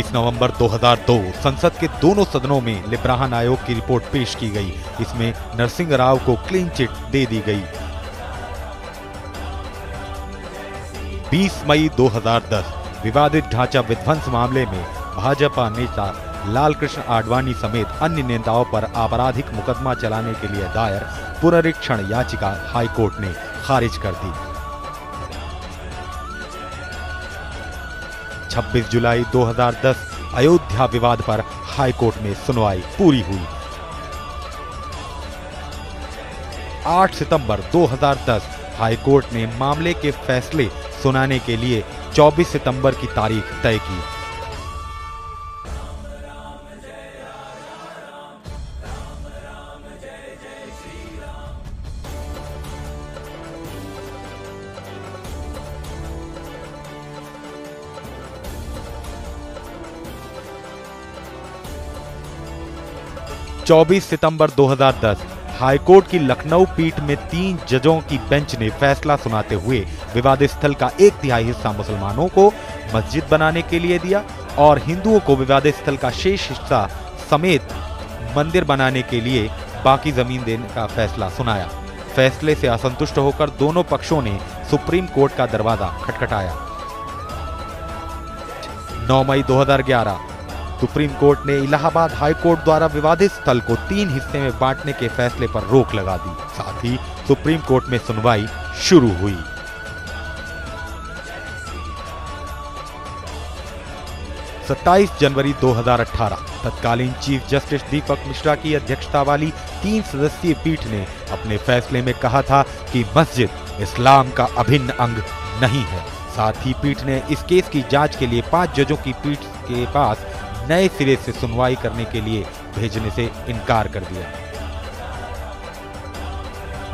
26 नवंबर 2002 संसद के दोनों सदनों में लिब्राहन आयोग की रिपोर्ट पेश की गई। इसमें नरसिंह राव को क्लीन चिट दे दी गई। 20 मई 2010 विवादित ढांचा विध्वंस मामले में भाजपा नेता लालकृष्ण आडवाणी समेत अन्य नेताओं पर आपराधिक मुकदमा चलाने के लिए दायर पुनरीक्षण याचिका हाईकोर्ट ने खारिज कर दी। 26 जुलाई 2010 अयोध्या विवाद पर हाईकोर्ट में सुनवाई पूरी हुई। 8 सितंबर 2010 हाईकोर्ट ने मामले के फैसले सुनाने के लिए 24 सितंबर की तारीख तय की। चौबीस सितंबर 2010 हाईकोर्ट की लखनऊ पीठ में तीन जजों की बेंच ने फैसला सुनाते हुए विवाद स्थल का एक तिहाई हिस्सा मुसलमानों को मस्जिद बनाने के लिए दिया और हिंदुओं को विवाद स्थल का शेष हिस्सा समेत मंदिर बनाने के लिए बाकी ज़मीन देने का फैसला सुनाया। फैसले से असंतुष्ट होकर दोनों पक्षों ने सुप्रीम कोर्ट का दरवाज़ा खटखटाया। 9 मई 2011 सुप्रीम कोर्ट ने इलाहाबाद हाई कोर्ट द्वारा विवादित स्थल को तीन हिस्से में बांटने के फैसले पर रोक लगा दी। साथ ही सुप्रीम कोर्ट में सुनवाई शुरू हुई। सत्ताईस जनवरी 2018 तत्कालीन चीफ जस्टिस दीपक मिश्रा की अध्यक्षता वाली तीन सदस्यीय पीठ ने अपने फैसले में कहा था कि मस्जिद इस्लाम का अभिन्न अंग नहीं है। साथ ही पीठ ने इस केस की जाँच के लिए पाँच जजों की पीठ के पास नए सिरे से सुनवाई करने के लिए भेजने से इनकार कर दिया।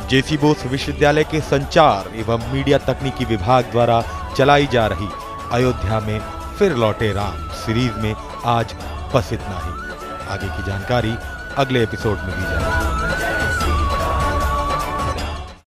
जेसी बोस विश्वविद्यालय के संचार एवं मीडिया तकनीकी विभाग द्वारा चलाई जा रही अयोध्या में फिर लौटे राम सीरीज़ में आज बस इतना ही। आगे की जानकारी अगले एपिसोड में दी जाएगी।